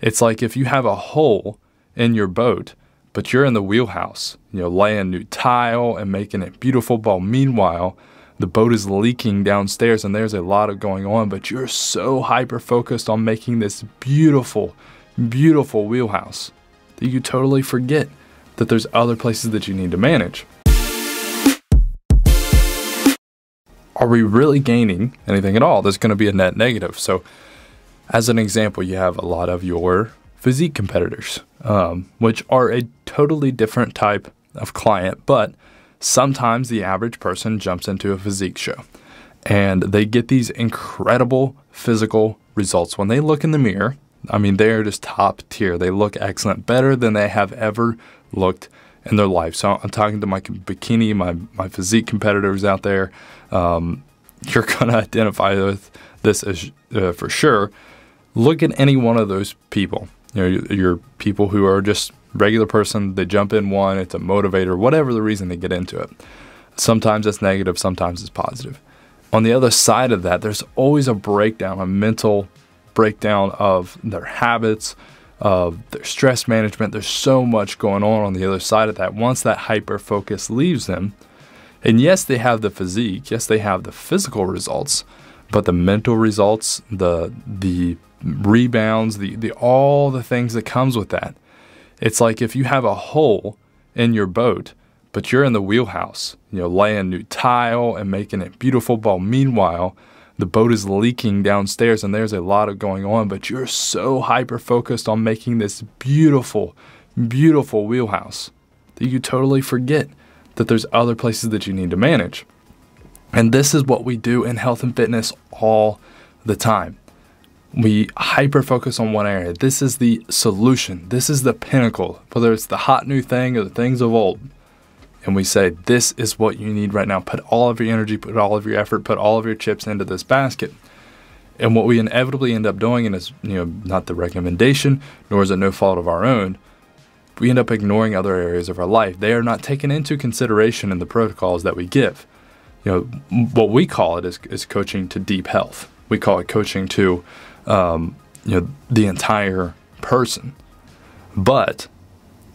It's like if you have a hole in your boat, but you're in the wheelhouse, you know, laying new tile and making it beautiful. But meanwhile, the boat is leaking downstairs and there's a lot of going on, but you're so hyper focused on making this beautiful, beautiful wheelhouse that you totally forget that there's other places that you need to manage. Are we really gaining anything at all? There's going to be a net negative. So, as an example, you have a lot of your physique competitors, um, which are a totally different type of client, but sometimes the average person jumps into a physique show and they get these incredible physical results. When they look in the mirror, I mean, they are just top tier. They look excellent, better than they have ever looked in their life. So I'm talking to my bikini, my, my physique competitors out there. Um, you're going to identify with this as, uh, for sure. Look at any one of those people. You know, your people who are just regular person, they jump in one, it's a motivator, whatever the reason they get into it. Sometimes it's negative, sometimes it's positive. On the other side of that, there's always a breakdown, a mental breakdown of their habits, of their stress management. There's so much going on on the other side of that. Once that hyper focus leaves them, and yes, they have the physique, yes, they have the physical results, but the mental results, the the rebounds, the, the all the things that comes with that it's like if you have a hole in your boat, but you're in the wheelhouse, you know, laying new tile and making it beautiful. But meanwhile, the boat is leaking downstairs and there's a lot of going on, but you're so hyper focused on making this beautiful, beautiful wheelhouse that you totally forget that there's other places that you need to manage. And this is what we do in health and fitness all the time we hyper focus on one area. This is the solution. This is the pinnacle, whether it's the hot new thing or the things of old. And we say, this is what you need right now. Put all of your energy, put all of your effort, put all of your chips into this basket. And what we inevitably end up doing, and it's you know not the recommendation, nor is it no fault of our own, we end up ignoring other areas of our life. They are not taken into consideration in the protocols that we give. You know, what we call it is, is coaching to deep health. We call it coaching to um, you know the entire person. But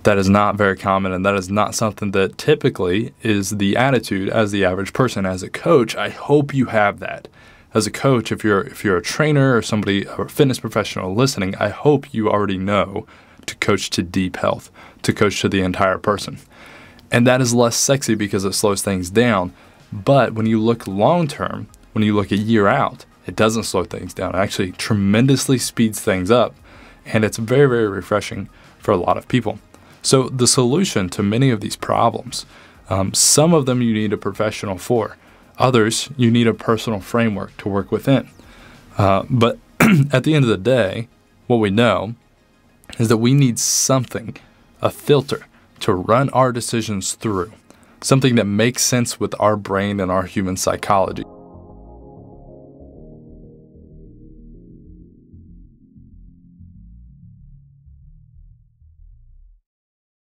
that is not very common, and that is not something that typically is the attitude as the average person. As a coach, I hope you have that. As a coach, if you're if you're a trainer or somebody or a fitness professional listening, I hope you already know to coach to deep health, to coach to the entire person. And that is less sexy because it slows things down. But when you look long term, when you look a year out, it doesn't slow things down. It actually tremendously speeds things up. And it's very, very refreshing for a lot of people. So, the solution to many of these problems, um, some of them you need a professional for, others you need a personal framework to work within. Uh, but at the end of the day, what we know is that we need something, a filter, to run our decisions through, something that makes sense with our brain and our human psychology.